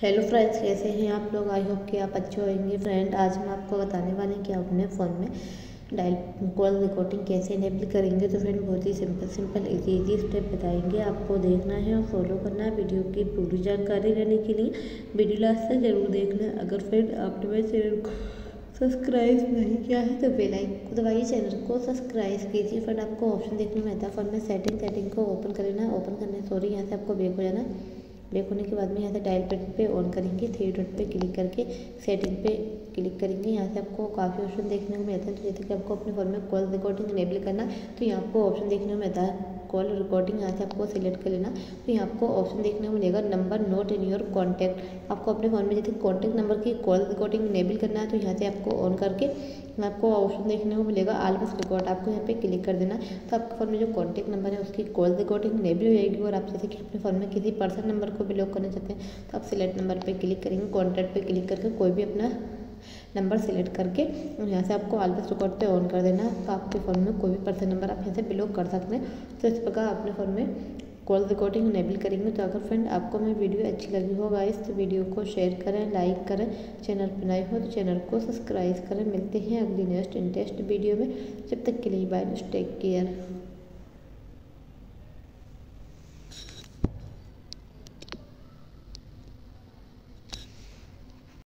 Hello friends कैसे हैं आप लोग? आई होप कि आप अच्छे होंगे। फ्रेंड आज हम आपको बताने वाले हैं कि आप अपने फ़ोन में डायल कॉल रिकॉर्डिंग कैसे इनेबल करेंगे। तो फ्रेंड बहुत ही simple simple easy easy step बताएँगे। आपको देखना है और फॉलो करना है वीडियो की पूरी जानकारी लेने के लिए। वीडियो लास्ट तक ज़रूर देखना अगर फ्रेंड आपने मेरे चैनल को सब्सक्राइब नहीं किया है तो बेल आइकन को दबाइए। चैनल को सब्सक्राइब कीजिए। फ्रेंड आपको ऑप्शन देखने में आता है। फ़ोन में सेटिंग सेटिंग को ओपन कर लेना ओपन करने सॉरी यहाँ से आपको बेक हो जाना बैक होने के बाद में यहाँ से डायल पैड पे ऑन करेंगे थ्री डॉट पे क्लिक करके सेटिंग पे क्लिक करेंगे। यहाँ से आपको काफ़ी ऑप्शन देखने को मिलता है। तो जैसे कि आपको अपने फ़ोन में कॉल रिकॉर्डिंग इनेबल करना तो यहाँ आपको ऑप्शन देखने को मिलता है। कॉल रिकॉर्डिंग यहाँ से आपको सिलेक्ट कर लेना। तो यहाँ आपको ऑप्शन देखने को मिलेगा number note in your contact आपको अपने फ़ोन में जैसे कॉन्टैक्ट नंबर की कॉल रिकॉर्डिंग इनेबल करना है तो यहाँ से आपको ऑन करके आपको ऑप्शन देखने को मिलेगा आलमस रिकॉर्ड आपको यहाँ पे क्लिक कर देना। तो आपके फ़ोन में जो कॉन्टैक्ट नंबर है, उसकी कॉल रिकॉर्डिंग इनेबल हो जाएगी और आप जैसे कि अपने फ़ोन में किसी पर्सन नंबर को भी लॉक करना चाहते हैं तो आप सिलेक्ट नंबर पर क्लिक करेंगे कॉन्टैक्ट पर क्लिक करके कोई भी अपना नंबर सेलेक्ट करके यहाँ से आपको आलबस रिकॉर्ड पे ऑन कर देना है। तो आपके फ़ोन में कोई भी पर्सन नंबर आप यहाँ से ब्लॉक कर सकते हैं। तो इस प्रकार अपने फ़ोन में कॉल रिकॉर्डिंग इनेबल करेंगे। तो अगर फ्रेंड आपको मेरी वीडियो अच्छी लगी हो गाइस तो वीडियो को शेयर करें लाइक करें चैनल पर नए हो तो चैनल को सब्सक्राइब करें। मिलते हैं अगली नेक्स्ट इंटरेस्ट वीडियो में। जब तक के लिए बाय टेक केयर